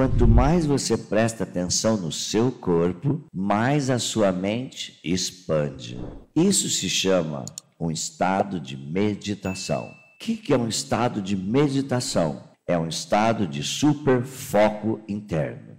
Quanto mais você presta atenção no seu corpo, mais a sua mente expande. Isso se chama um estado de meditação. O que é um estado de meditação? É um estado de super foco interno.